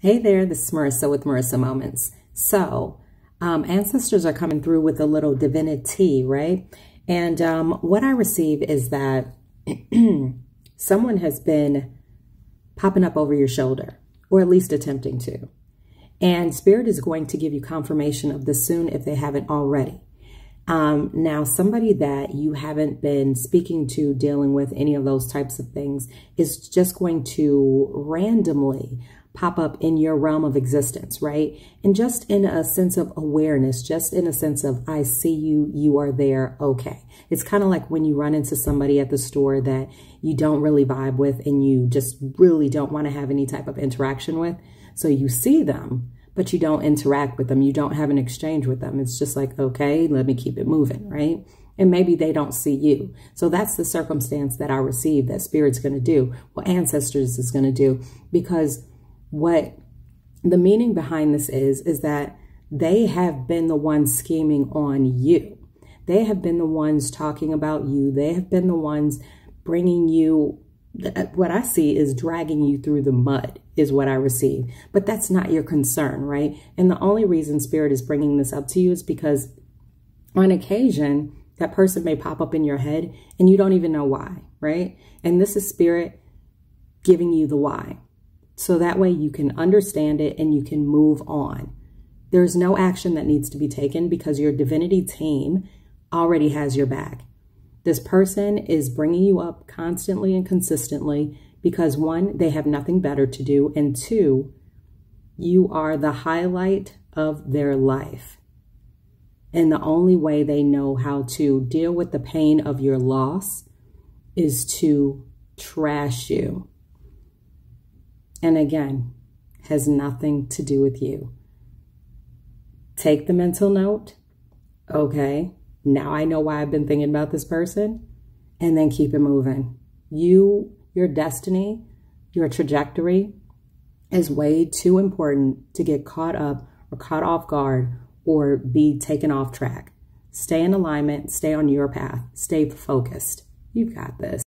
Hey there, this is Marisa with Marisa Moments. So, um, ancestors are coming through with a little divinity, right? And um, what I receive is that someone has been popping up over your shoulder, or at least attempting to. And Spirit is going to give you confirmation of this soon if they haven't already. Um, now, somebody that you haven't been speaking to, dealing with any of those types of things, is just going to randomly pop up in your realm of existence, right? And just in a sense of awareness, just in a sense of, I see you, you are there, okay. It's kind of like when you run into somebody at the store that you don't really vibe with and you just really don't want to have any type of interaction with. So you see them, but you don't interact with them. You don't have an exchange with them. It's just like, okay, let me keep it moving, right? and maybe they don't see you. So that's the circumstance that I receive that spirit's going to do, what ancestors is going to do, because what the meaning behind this is, is that they have been the ones scheming on you. They have been the ones talking about you. They have been the ones bringing you, uh, what I see is dragging you through the mud is what I receive. But that's not your concern, right? And the only reason Spirit is bringing this up to you is because on occasion, that person may pop up in your head and you don't even know why, right? And this is Spirit giving you the why. So that way you can understand it and you can move on. There's no action that needs to be taken because your divinity team already has your back. This person is bringing you up constantly and consistently because one, they have nothing better to do, and two, you are the highlight of their life. And the only way they know how to deal with the pain of your loss is to trash you and again, has nothing to do with you. Take the mental note. Okay, now I know why I've been thinking about this person. And then keep it moving. You, your destiny, your trajectory is way too important to get caught up or caught off guard or be taken off track. Stay in alignment, stay on your path, stay focused. You've got this.